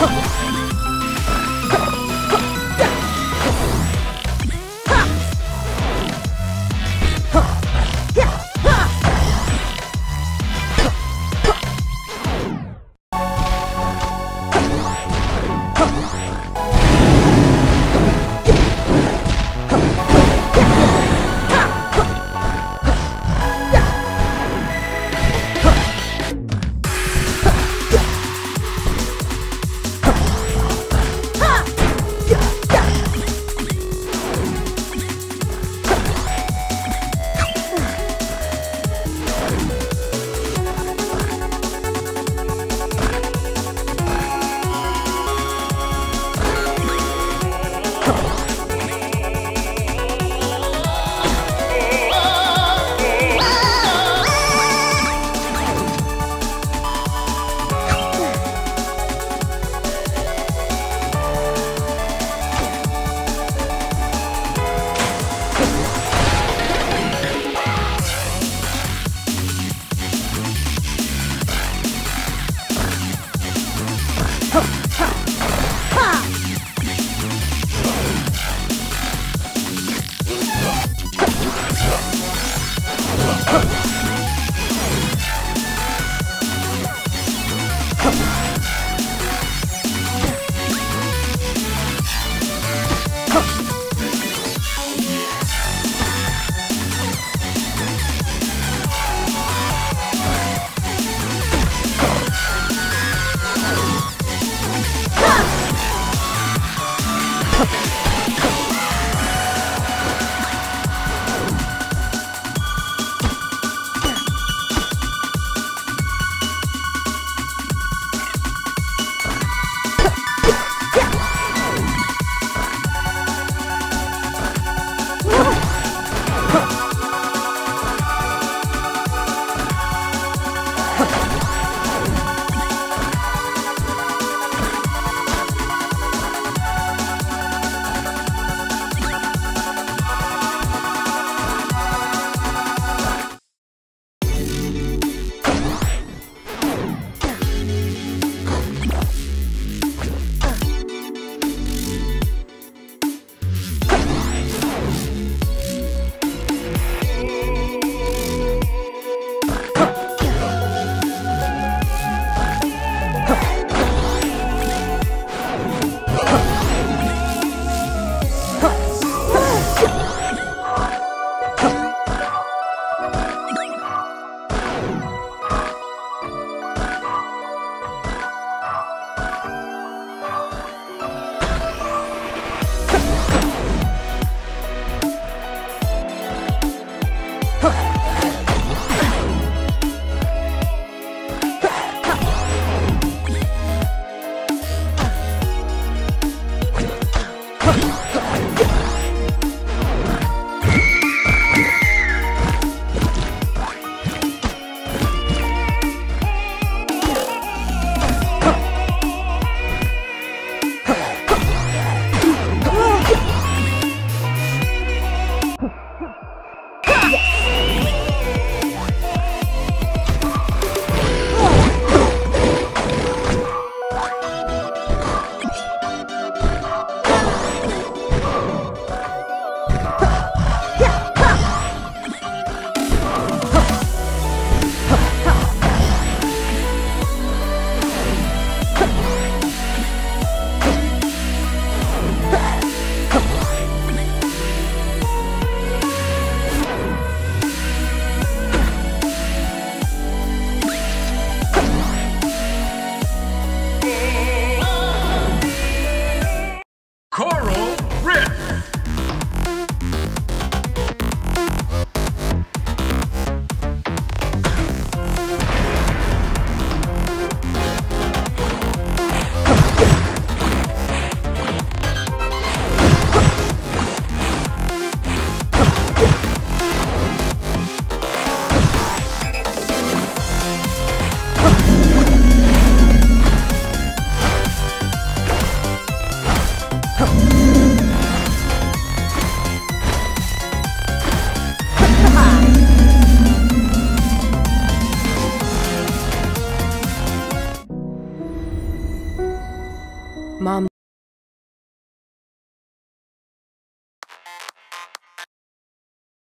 哼！